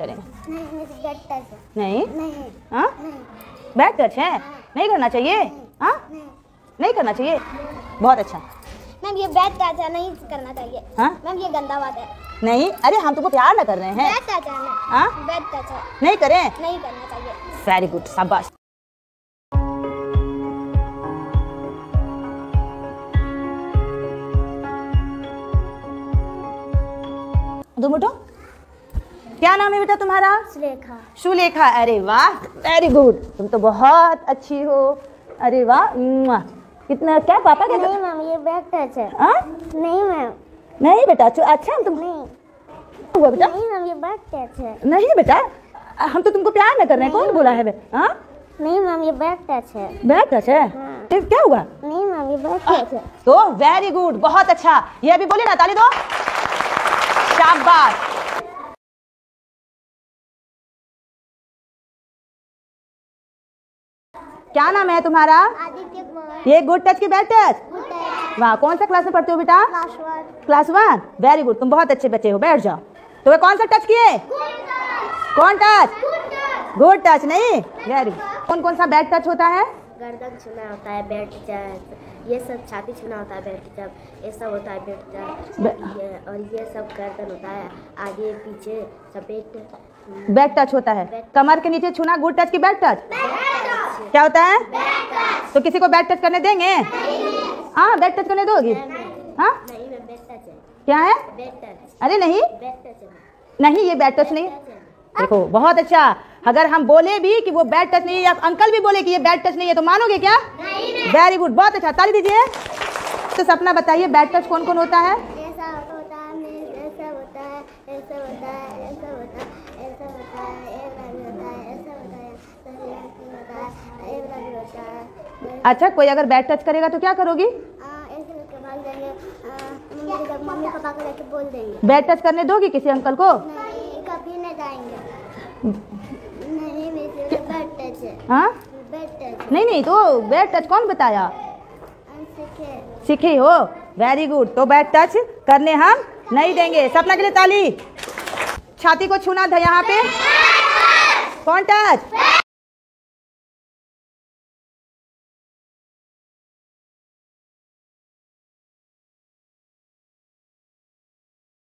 करेंगे। नहीं है नहीं? नहीं। हाँ? नहीं। बैड टच है। नहीं करना चाहिए? हाँ? नहीं। नहीं करना चाहिए? बहुत अच्छा। मैम ये बैड टच है नहीं करना चाहिए। हाँ? मैम ये गंदा बात है। नहीं? अरे हम तुमको प्यार ना कर रहे हैं। बैड टच है हाँ? बैड टच है नहीं करें। नहीं करना चाहिए। वेरी गुड शाबाश। दो मिनटो। क्या नाम है बेटा तुम्हारा? सुलेखा। सुलेखा। अरे वाह वेरी गुड तुम तो बहुत अच्छी हो। अरे वाह कितना क्या पापा क्या नहीं मैम ये बैड टच है। हाँ नहीं मैम। नहीं बेटा अच्छा अच्छा तुम नहीं। हुआ बेटा? नहीं मैम ये बैड टच है। नहीं बेटा हम तो तुमको प्यार ना कर रहे हैं। कौन बोला है बे हाँ नहीं मैम ये बैड टच है। बैठ टच है? हाँ। क्या हुआ? नहीं मैम ये बैड टच है। तो वेरी गुड बहुत अच्छा। ये अभी बोले ना ताली दो। शाबाश। क्या नाम है तुम्हारा? ये गुड टच की बैड टच वाह कौन सा क्लास में पढ़ते हो बेटा? क्लास वन वेरी गुड तुम बहुत अच्छे बच्चे हो बैठ जाओ। तो वे कौन सा टच किए? कौन टच गुड टच नहीं? वेरी गुड कौन कौन सा बैड टच होता है? गर्दन छूना होता है बेल्ट जब ये सब छाती छूना होता है बेल्ट जब ये सब होता है बेल्ट जब बे- ये- और ये सब गर्दन होता है आगे पीछे सपेट बैड टच होता है। कमर के नीचे छूना गुड टच की बैड टच क्या होता है? तो किसी को बैड टच करने देंगे? हाँ बैड टच करने दोगी? हाँ? बेट क्या है? अरे नहीं। बेट नहीं, ये बैड टच नहीं। देखो, बहुत अच्छा। अगर हम बोले भी कि वो बैड टच नहीं है या अंकल भी बोले कि ये बैड टच नहीं है तो मानोगे क्या? वेरी गुड बहुत अच्छा। ताली दीजिए। तो सपना बताइए बैड टच कौन कौन होता है। अच्छा कोई अगर बैट टच करेगा तो क्या करोगी? बैड टच करने दोगी किसी अंकल को? नहीं कभी नहीं जाएँगे। नहीं से बैड टच है। हाँ? नहीं नहीं तो बैट टच कौन बताया? सीखे सीखी हो। वेरी गुड तो बैट टच करने हम नहीं देंगे। सपना के लिए ताली। छाती को छूना था यहाँ पे। कौन टच